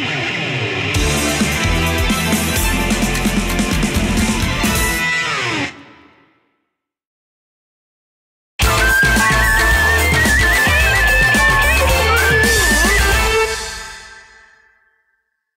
Yeah.